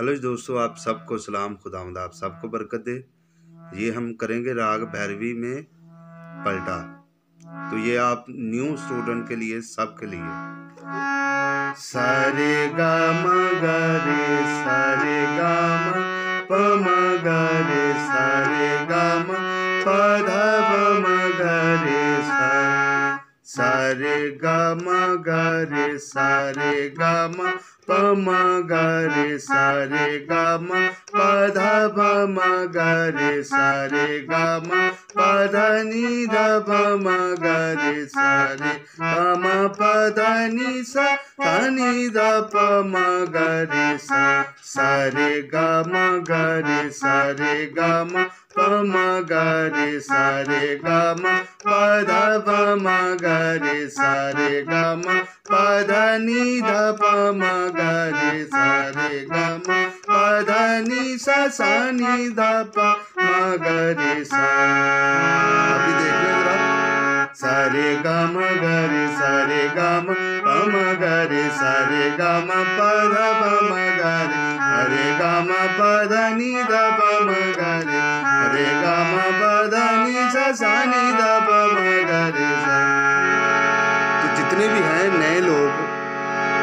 Hello दोस्तों, आप सबको सलाम, खुदावंद, आप सबको बरकत दे। ये हम करेंगे राग भैरवी में पलटा। तो ये आप न्यू स्टूडेंट के लिए, सबके लिए। सारे गा म सारे सारे सारे गा सारे गा म प ग रे सा ग म म ग रे सा रे ग म प ध नि ध प म ग रे सा रे ग म प ध नि सा ध नि ध प म ग रे सा सा रे ग म ग रे सा रे ग म प रे सा रे ग म प ध प म ग रे सा। रे ग म प ध नि ध प म ग रे सा रे ग म प ध नि सा सा नि ध प म ग रे सा अभी देख लो जरा। सा रे ग म ग रे सा रे ग म प म ग रे सा रे ग म प ध प म ग रे हरे ग म प ध नि ध प म ग रे हरे ग म प ध नि सा सा नि ध प म ग रे सा। तो जितने भी हैं नए लोग,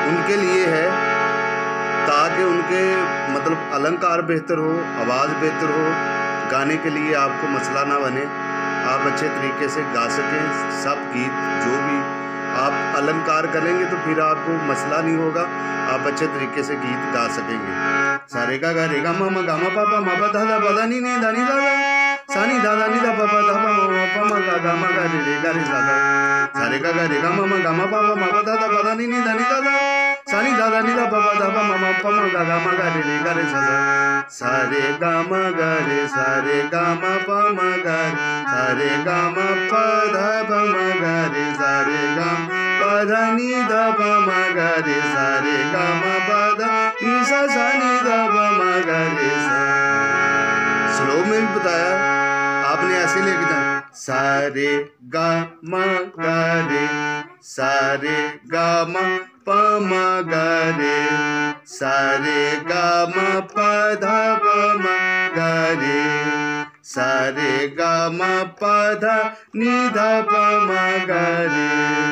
उनके लिए है ताकि उनके मतलब अलंकार बेहतर हो, आवाज़ बेहतर हो, गाने के लिए आपको मसला ना बने। आप अच्छे तरीके से गा सकें, सब गीत, जो भी आप अलंकार करेंगे तो फिर आपको मसला नहीं होगा। आप अच्छे तरीके से गीत गा सकेंगे। सारे का गा रे गा मा गा मा पापा मा पा धा धा पा धा नी नी धा नी धा धा सा नी धा नी धा पा मा पा मा गा गा मा गा, रे रे, गा, रे धा सारे का गा रे गा मा मा गा मा पापा मा पा धा धा पा धा नी नी धा नी धा धा सानी दादा नी दा पापा दा पा मा पा मा गा गा मा गा रे रे गा रे सा सा सा रे गा मा गा रे सा रे गा मा पा मा गा रे सा रे गा मा पा धा पा मा गा रे सा रे गा पा धा नी दा पा मा गा रे सा रे गा मा पा धा नी सा सा नी दा पा मा गा रे सा स्लो में भी बताया, आपने ऐसे लेके जाना सा रे गा मा गा रे सा रे गा मा प म ग रे सा रे ग म प ध प म ग रे सा रे ग म प ध नि ध प म ग रे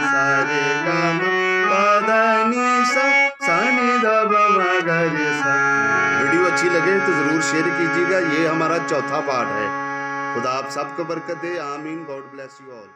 सा रे प ध नि सा सा नि ध प म ग रे वीडियो अच्छी लगे तो ज़रूर शेयर कीजिएगा। ये हमारा चौथा पार्ट है। खुदा आप सबको बरकत दे। आमीन। God bless you all